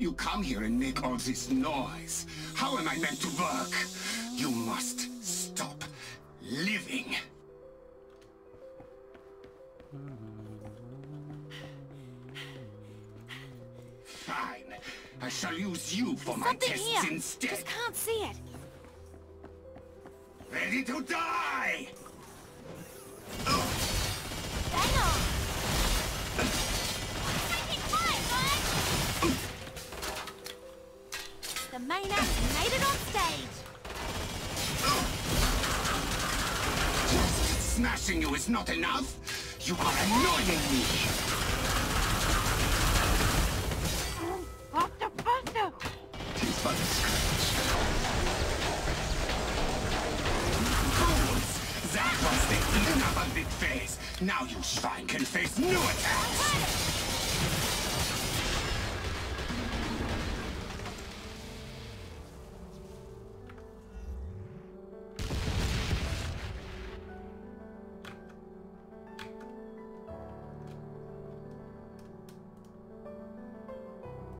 You come here and make all this noise. How am I meant to work? You must stop living. Fine. I shall use you for my Something tests here. instead. Just can't see it. Ready to die! The main act made it on stage. Just smashing you is not enough. You are annoying me. Faster, faster! Tis but a scratch. Fools! That was the end of a big face. Now you swine can face new attacks.